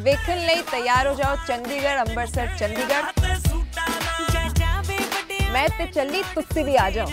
ਵੇਖਣ ਲਈ ਤਿਆਰ ਹੋ ਜਾਓ ਚੰਡੀਗੜ੍ਹ ਅੰਮ੍ਰਿਤਸਰ ਚੰਡੀਗੜ੍ਹ ਮੈਂ ਤੇ ਚੱਲੀ ਤੁਸੀਂ ਵੀ ਆ ਜਾਓ